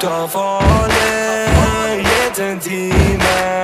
Don't fall in, yeah, to demons